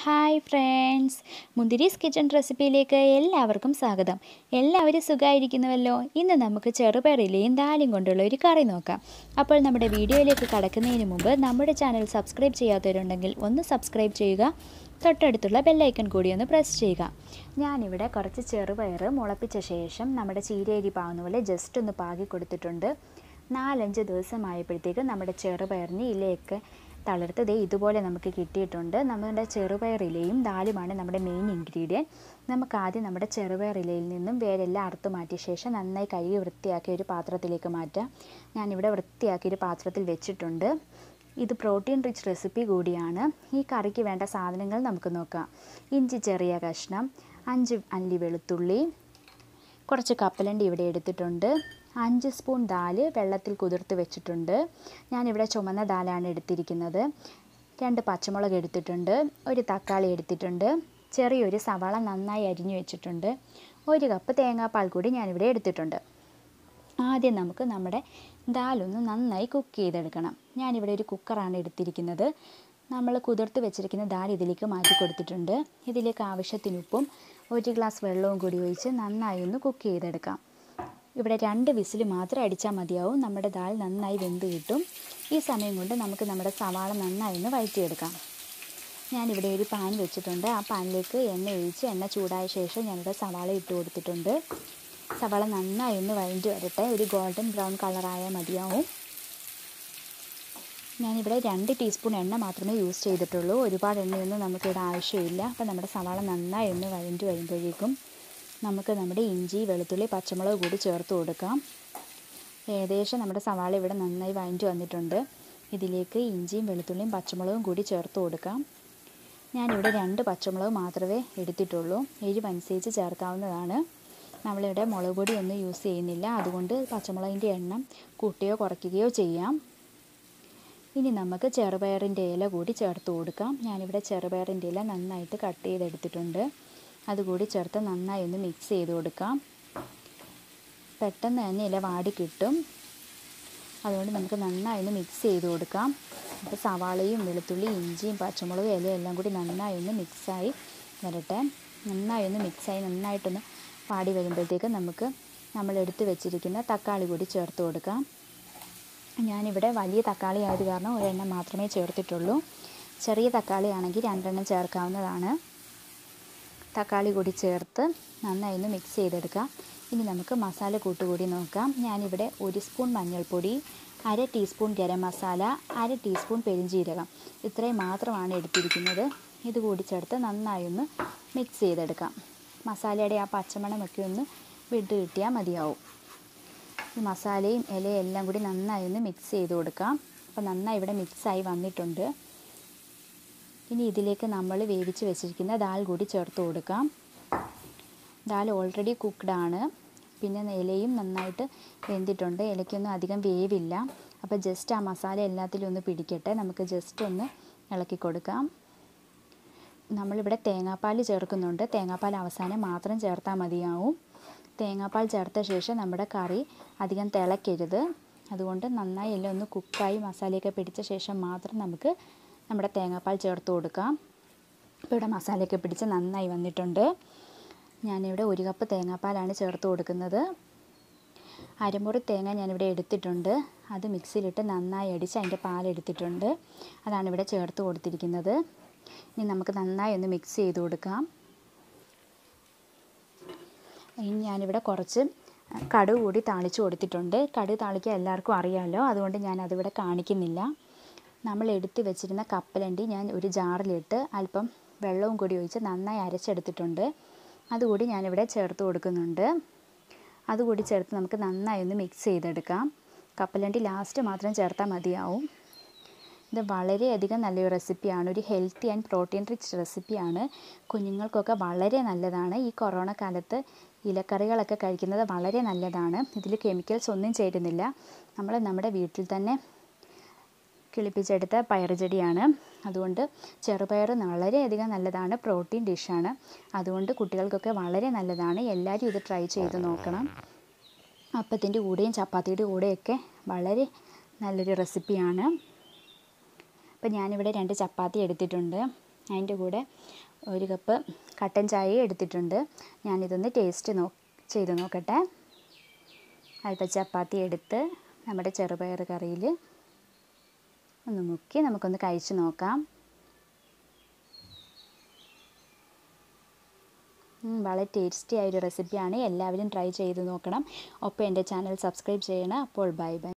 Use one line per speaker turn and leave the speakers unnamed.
Hi friends മുന്തിരീസ് kitchen റെസിപ്പിയിലേക്ക് എല്ലാവർക്കും സ്വാഗതം. എല്ലാവരും സുഖമായിരിക്കുന്നുവല്ലോ ഇന്ന് നമുക്ക് ചെറുപയറിലെയും ദാലും കൊണ്ടുള്ള ഒരു കറി നോക്കാം. അപ്പോൾ നമ്മുടെ വീഡിയോയിലേക്ക് കടക്കുന്നതിന് മുമ്പ് നമ്മുടെ ചാനൽ സബ്സ്ക്രൈബ് ചെയ്യാത്തവരുണ്ടെങ്കിൽ ഒന്ന് സബ്സ്ക്രൈബ് ചെയ്യുക. തൊട്ടടുത്തുള്ള ബെല്ലൈക്കൺ കൂടി ഒന്ന് പ്രസ് ചെയ്യുക. ഞാനിവിടെ കുറച്ച് ചെറുപയർ മുളപ്പിച്ച ശേഷം നമ്മുടെ ചീരേരി പാവുന്ന പോലെ ജസ്റ്റ് ഒന്ന് പാകി കൊടുത്തിട്ടുണ്ട്. നാലഞ്ച് ദിവസമായപ്പോഴത്തേക്ക് നമ്മുടെ ചെറുപയറിന് ഇലയൊക്കെ തളിർത്ത് ദേ ഇതുപോലെ നമുക്ക് കിട്ടിയിട്ടുണ്ട്. നമ്മുടെ ചെറുപയർ ഇലയും ദാലുമാണ് നമ്മുടെ മെയിൻ ഇൻഗ്രീഡിയന്റ് നമുക്ക് ആദ്യം നമ്മുടെ ചെറുപയർ ഇലയിൽ നിന്നും വേരെല്ലാം അറുത്ത് മാറ്റിയ ശേഷം നന്നായി കഴുകി വൃത്തിയാക്കി ഒരു പാത്രത്തിലേക്ക് മാറ്റാം. ഞാനിവിടെ വൃത്തിയാക്കി ഒരു പാത്രത്തിൽ വെച്ചിട്ടുണ്ട്. ഇത് പ്രോട്ടീൻ റിച്ച് റെസിപ്പി കൂടിയാണ്. ഈ കറിക്ക് വേണ്ട സാധനങ്ങൾ നമുക്ക് നോക്കാം. ഇഞ്ചി ചെറിയ കഷ്ണം അഞ്ച് അല്ലി വെളുത്തുള്ളി കുറച്ച് കപ്പലണ്ടി ഇവിടെ എടുത്തിട്ടുണ്ട്. അഞ്ച് സ്പൂൺ ദാൽ വെള്ളത്തിൽ കുതിർത്ത് വെച്ചിട്ടുണ്ട്. ഞാനിവിടെ ചുമന്ന ദാലാണ് എടുത്തിരിക്കുന്നത്. രണ്ട് പച്ചമുളക് എടുത്തിട്ടുണ്ട്. ഒരു തക്കാളി എടുത്തിട്ടുണ്ട്. ചെറിയൊരു സവാള നന്നായി അരിഞ്ഞു വെച്ചിട്ടുണ്ട്. ഒരു കപ്പ് തേങ്ങാപ്പാൽ കൂടി ഞാനിവിടെ എടുത്തിട്ടുണ്ട്. ആദ്യം നമുക്ക് നമ്മുടെ ദാലൊന്ന് നന്നായി കുക്ക് ചെയ്തെടുക്കണം. ഞാനിവിടെ ഒരു കുക്കറാണ് എടുത്തിരിക്കുന്നത്. നമ്മൾ കുതിർത്ത് വെച്ചിരിക്കുന്ന ദാൽ ഇതിലേക്ക് മാറ്റി കൊടുത്തിട്ടുണ്ട്. ഇതിലേക്ക് ആവശ്യത്തിന് ഉപ്പും ഒരു ഗ്ലാസ് വെള്ളവും കൂടി ഒഴിച്ച് നന്നായി ഒന്ന് കുക്ക് ചെയ്തെടുക്കാം. ഇവിടെ രണ്ട് വിസിൽ മാത്രം അടിച്ചാൽ മതിയാവും. നമ്മുടെ ദാൽ നന്നായി വെന്ത് കിട്ടും. ഈ സമയം കൊണ്ട് നമുക്ക് നമ്മുടെ സവാള നന്നായി ഒന്ന് വഴറ്റിയെടുക്കാം ഞാനിവിടെ ഒരു പാൻ വെച്ചിട്ടുണ്ട്. ആ പാനിലേക്ക് എണ്ണ ഒഴിച്ച് എണ്ണ ചൂടായ ശേഷം ഞാനിവിടെ സവാള ഇട്ട് കൊടുത്തിട്ടുണ്ട്. സവാള നന്നായി ഒന്ന് വഴറ്റി വരട്ടെ. ഒരു ഗോൾഡൻ ബ്രൗൺ കളറായാൽ മതിയാവും. ഞാനിവിടെ രണ്ട് ടീസ്പൂൺ എണ്ണ മാത്രമേ യൂസ് ചെയ്തിട്ടുള്ളൂ. ഒരുപാട് എണ്ണയൊന്നും നമുക്കിവിടെ ആവശ്യമില്ല. അപ്പോൾ നമ്മുടെ സവാള നന്നായി ഒന്ന് വഴഞ്ഞു വരുമ്പോഴേക്കും നമുക്ക് നമ്മുടെ ഇഞ്ചി വെളുത്തുള്ളി പച്ചമുളക് കൂടി ചേർത്ത് കൊടുക്കാം. ഏകദേശം നമ്മുടെ സവാള ഇവിടെ നന്നായി വഴഞ്ഞു വന്നിട്ടുണ്ട്. ഇതിലേക്ക് ഇഞ്ചിയും വെളുത്തുള്ളിയും പച്ചമുളകും കൂടി ചേർത്ത് കൊടുക്കാം. ഞാനിവിടെ രണ്ട് പച്ചമുളക് മാത്രമേ എടുത്തിട്ടുള്ളൂ. എരിവനുസരിച്ച് ചേർക്കാവുന്നതാണ്. നമ്മളിവിടെ മുളക് പൊടി ഒന്നും യൂസ് ചെയ്യുന്നില്ല. അതുകൊണ്ട് പച്ചമുളകിന്റെ എണ്ണം കൂട്ടുകയോ കുറയ്ക്കുകയോ ചെയ്യാം. ഇനി നമുക്ക് ചെറുപയറിന്റെ ഇല കൂടി ചേർത്ത് കൊടുക്കാം. ഞാനിവിടെ ചെറുപയറിന്റെ ഇല നന്നായിട്ട് കട്ട് ചെയ്തെടുത്തിട്ടുണ്ട്. അതുകൂടി ചേർത്ത് നന്നായി ഒന്ന് മിക്സ് ചെയ്ത് കൊടുക്കാം. പെട്ടെന്ന് തന്നെ ഇല വാടി കിട്ടും. അതുകൊണ്ട് നമുക്ക് നന്നായി ഒന്ന് മിക്സ് ചെയ്ത് കൊടുക്കാം. അപ്പോൾ സവാളയും വെളുത്തുള്ളി ഇഞ്ചിയും പച്ചമുളകും ഇലയും എല്ലാം കൂടി നന്നായി ഒന്ന് മിക്സായി വരട്ടെ. നന്നായി ഒന്ന് മിക്സായി നന്നായിട്ടൊന്ന് പാടി വരുമ്പോഴത്തേക്ക് നമുക്ക് നമ്മൾ എടുത്ത് വെച്ചിരിക്കുന്ന തക്കാളി കൂടി ചേർത്ത് കൊടുക്കാം. ഞാനിവിടെ വലിയ തക്കാളി ആയത് കാരണം ഒരെണ്ണം മാത്രമേ ചേർത്തിട്ടുള്ളൂ. ചെറിയ തക്കാളി ആണെങ്കിൽ രണ്ടെണ്ണം ചേർക്കാവുന്നതാണ്. തക്കാളി കൂടി ചേർത്ത് നന്നായി ഒന്ന് മിക്സ് ചെയ്തെടുക്കാം. ഇനി നമുക്ക് മസാല കൂട്ടുകൂടി നോക്കാം. ഞാനിവിടെ ഒരു സ്പൂൺ മഞ്ഞൾപ്പൊടി അര ടീസ്പൂൺ ഗരം മസാല അര ടീസ്പൂൺ പെരിഞ്ചീരകം ഇത്രയും മാത്രമാണ് എടുത്തിരിക്കുന്നത്. ഇത് കൂടി ചേർത്ത് നന്നായി ഒന്ന് മിക്സ് ചെയ്തെടുക്കാം. മസാലയുടെ ആ പച്ചമണമൊക്കെ ഒന്ന് വിട്ട് കിട്ടിയാൽ മതിയാവും. ഈ മസാലയും ഇലയും എല്ലാം കൂടി നന്നായി ഒന്ന് മിക്സ് ചെയ്ത് കൊടുക്കാം. അപ്പോൾ നന്നായി ഇവിടെ മിക്സായി വന്നിട്ടുണ്ട്. ഇനി ഇതിലേക്ക് നമ്മൾ വേവിച്ച് വെച്ചിരിക്കുന്ന ദാൽ കൂടി ചേർത്ത് കൊടുക്കാം. ദാൽ ഓൾറെഡി കുക്ക്ഡ് ആണ്. പിന്നെ ഇലയും നന്നായിട്ട് വെന്തിട്ടുണ്ട്. ഇലയ്ക്കൊന്നും അധികം വേവില്ല. അപ്പോൾ ജസ്റ്റ് ആ മസാല എല്ലാത്തിലും ഒന്ന് പിടിക്കട്ടെ. നമുക്ക് ജസ്റ്റ് ഒന്ന് ഇളക്കി കൊടുക്കാം. നമ്മളിവിടെ തേങ്ങാപ്പാൽ ചേർക്കുന്നുണ്ട്. തേങ്ങാപ്പാൽ അവസാനം മാത്രം ചേർത്താൽ മതിയാവും. തേങ്ങാപ്പാൽ ചേർത്ത ശേഷം നമ്മുടെ കറി അധികം തിളക്കരുത് അതുകൊണ്ട് നന്നായി എല്ലാം ഒന്ന് കുക്കായി മസാലയൊക്കെ പിടിച്ച ശേഷം മാത്രം നമുക്ക് നമ്മുടെ തേങ്ങാപ്പാൽ ചേർത്ത് കൊടുക്കാം. ഇപ്പോൾ ഇവിടെ മസാലയൊക്കെ പിടിച്ച് നന്നായി വന്നിട്ടുണ്ട്. ഞാനിവിടെ ഒരു കപ്പ് തേങ്ങാപ്പാലാണ് ചേർത്ത് കൊടുക്കുന്നത്. അരമുറി തേങ്ങ ഞാനിവിടെ എടുത്തിട്ടുണ്ട്. അത് മിക്സിയിലിട്ട് നന്നായി അടിച്ച് അതിന്റെ പാലെടുത്തിട്ടുണ്ട് അതാണ് ഇവിടെ ചേർത്ത് കൊടുത്തിരിക്കുന്നത്. ഇനി നമുക്ക് നന്നായി ഒന്ന് മിക്സ് ചെയ്ത് കൊടുക്കാം. ഇനി ഞാനിവിടെ കുറച്ച് കടുക് കൂടി താളിച്ച് കൊടുത്തിട്ടുണ്ട്. കടുക് താളിക്കാൻ എല്ലാവർക്കും അറിയാമല്ലോ അതുകൊണ്ട് ഞാൻ അതിവിടെ കാണിക്കുന്നില്ല. നമ്മൾ എടുത്തു വെച്ചിരുന്ന കപ്പലണ്ടി ഞാൻ ഒരു ജാറിലിട്ട് അല്പം വെള്ളവും കൂടി ഒഴിച്ച് നന്നായി അരച്ചെടുത്തിട്ടുണ്ട്. അതുകൂടി ഞാനിവിടെ ചേർത്ത് കൊടുക്കുന്നുണ്ട്. അതുകൂടി ചേർത്ത് നമുക്ക് നന്നായി ഒന്ന് മിക്സ് ചെയ്തെടുക്കാം. കപ്പലണ്ടി ലാസ്റ്റ് മാത്രം ചേർത്താൽ മതിയാവും. ഇത് വളരെയധികം നല്ലൊരു റെസിപ്പിയാണ് ഒരു ഹെൽത്തി ആൻഡ് പ്രോട്ടീൻ റിച്ച് റെസിപ്പിയാണ് കുഞ്ഞുങ്ങൾക്കൊക്കെ വളരെ നല്ലതാണ്. ഈ കൊറോണ കാലത്ത് ഇലക്കറികളൊക്കെ കഴിക്കുന്നത് വളരെ നല്ലതാണ്. ഇതിൽ കെമിക്കൽസ് ഒന്നും ചേരുന്നില്ല. നമ്മൾ നമ്മുടെ വീട്ടിൽ തന്നെ കിളിപ്പിച്ചെടുത്ത പയർ ചെടിയാണ് അതുകൊണ്ട് ചെറുപയർ വളരെയധികം നല്ലതാണ്. പ്രോട്ടീൻ ഡിഷാണ്. അതുകൊണ്ട് കുട്ടികൾക്കൊക്കെ വളരെ നല്ലതാണ്. എല്ലാവരും ഇത് ട്രൈ ചെയ്ത് നോക്കണം. അപ്പത്തിന്റെ കൂടെയും ചപ്പാത്തിയുടെ കൂടെയൊക്കെ വളരെ നല്ലൊരു റെസിപ്പിയാണ്. അപ്പം ഞാനിവിടെ രണ്ട് ചപ്പാത്തി എടുത്തിട്ടുണ്ട്. അതിന്റെ കൂടെ ഒരു കപ്പ് കട്ടൻ ചായ എടുത്തിട്ടുണ്ട്. ഞാനിതൊന്ന് ടേസ്റ്റ് നോ ചെയ്ത് നോക്കട്ടെ. അല്പം ചപ്പാത്തി എടുത്ത് നമ്മുടെ ചെറുപയർ കറിയിൽ ഒന്ന് മുക്കി നമുക്കൊന്ന് കഴിച്ചു നോക്കാം. വളരെ ടേസ്റ്റി ആയൊരു റെസിപ്പിയാണ് എല്ലാവരും ട്രൈ ചെയ്ത് നോക്കണം. ഒപ്പം എന്റെ ചാനൽ സബ്സ്ക്രൈബ് ചെയ്യണം. അപ്പോൾ ബൈ ബൈ